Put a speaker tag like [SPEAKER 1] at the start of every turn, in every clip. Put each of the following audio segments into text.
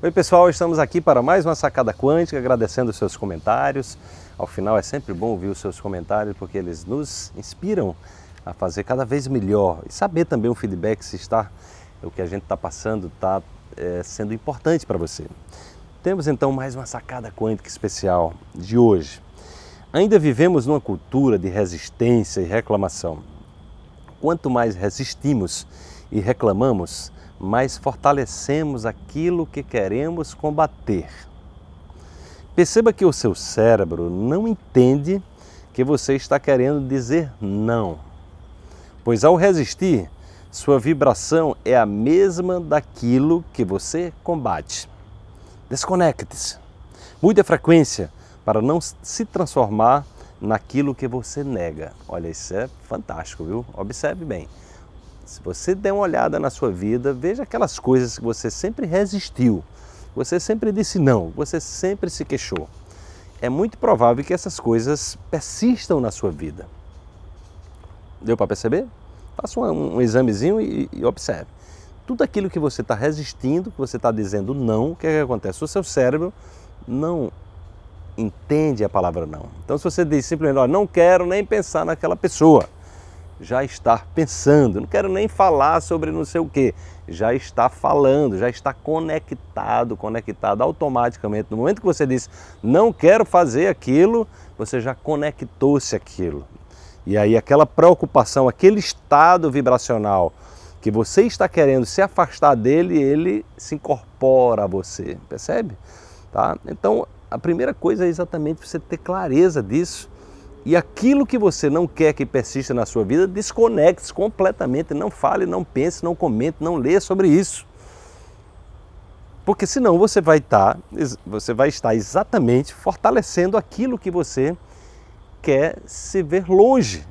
[SPEAKER 1] Oi pessoal, estamos aqui para mais uma sacada quântica, agradecendo os seus comentários. Ao final é sempre bom ouvir os seus comentários porque eles nos inspiram a fazer cada vez melhor e saber também o feedback se está o que a gente está passando está é, sendo importante para você. Temos então mais uma sacada quântica especial de hoje. Ainda vivemos numa cultura de resistência e reclamação. Quanto mais resistimos e reclamamos, mais fortalecemos aquilo que queremos combater. Perceba que o seu cérebro não entende que você está querendo dizer não, pois ao resistir, sua vibração é a mesma daquilo que você combate. Desconecte-se. Mude a frequência para não se transformar naquilo que você nega. Olha, isso é fantástico, viu? Observe bem. Se você der uma olhada na sua vida, veja aquelas coisas que você sempre resistiu, você sempre disse não, você sempre se queixou. É muito provável que essas coisas persistam na sua vida. Deu para perceber? Faça um, um examezinho e, e, observe. Tudo aquilo que você está resistindo, que você está dizendo não, o que, é que acontece? O seu cérebro não entende a palavra não. Então, se você diz simplesmente, não quero nem pensar naquela pessoa, já está pensando, não quero nem falar sobre não sei o que, já está falando, já está conectado, conectado automaticamente. No momento que você diz não quero fazer aquilo, você já conectou-se aquilo. E aí aquela preocupação, aquele estado vibracional que você está querendo se afastar dele, ele se incorpora a você, percebe? Tá? Então, a primeira coisa é exatamente você ter clareza disso e aquilo que você não quer que persista na sua vida, desconecte-se completamente. Não fale, não pense, não comente, não leia sobre isso. Porque senão você vai estar, tá, você vai estar exatamente fortalecendo aquilo que você quer se ver longe.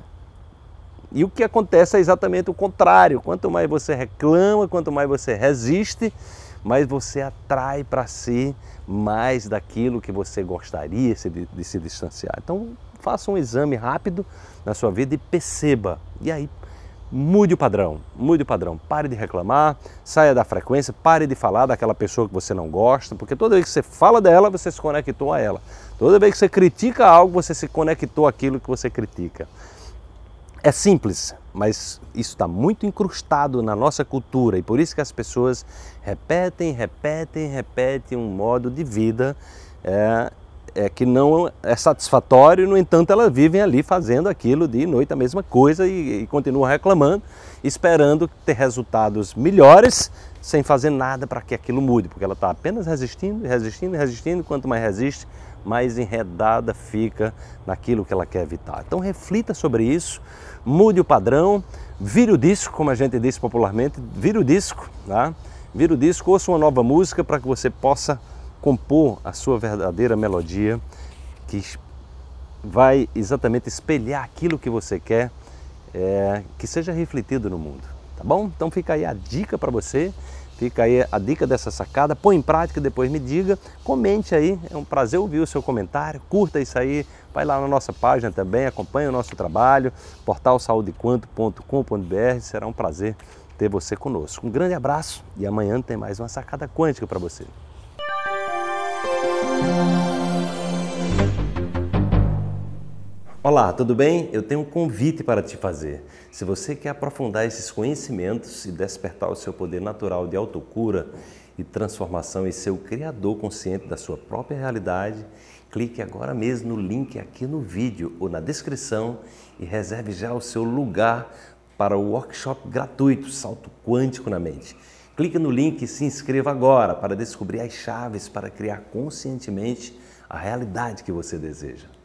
[SPEAKER 1] E o que acontece é exatamente o contrário. Quanto mais você reclama, quanto mais você resiste, mais você atrai para si mais daquilo que você gostaria de se distanciar. Então, faça um exame rápido na sua vida e perceba. E aí, mude o padrão, mude o padrão. Pare de reclamar, saia da frequência, pare de falar daquela pessoa que você não gosta, porque toda vez que você fala dela, você se conectou a ela. Toda vez que você critica algo, você se conectou àquilo que você critica. É simples, mas isso está muito incrustado na nossa cultura e por isso que as pessoas repetem, repetem, repetem um modo de vida é, é, que não é satisfatório, no entanto, elas vivem ali fazendo aquilo de noite a mesma coisa e, e continuam reclamando, esperando ter resultados melhores sem fazer nada para que aquilo mude, porque ela está apenas resistindo, resistindo, resistindo. Quanto mais resiste, mais enredada fica naquilo que ela quer evitar. Então reflita sobre isso, mude o padrão, vire o disco, como a gente diz popularmente, vire o disco, tá? vire o disco, ouça uma nova música para que você possa compor a sua verdadeira melodia que vai exatamente espelhar aquilo que você quer é, que seja refletido no mundo, tá bom? Então fica aí a dica para você, fica aí a dica dessa sacada, põe em prática, depois me diga, comente aí, é um prazer ouvir o seu comentário, curta isso aí, vai lá na nossa página também, acompanhe o nosso trabalho, portalsaudequanto.com.br, será um prazer ter você conosco. Um grande abraço e amanhã tem mais uma sacada quântica para você. Olá, tudo bem? Eu tenho um convite para te fazer. Se você quer aprofundar esses conhecimentos e despertar o seu poder natural de autocura e transformação e ser o criador consciente da sua própria realidade, clique agora mesmo no link aqui no vídeo ou na descrição e reserve já o seu lugar para o workshop gratuito Salto Quântico na Mente. Clique no link e se inscreva agora para descobrir as chaves para criar conscientemente a realidade que você deseja.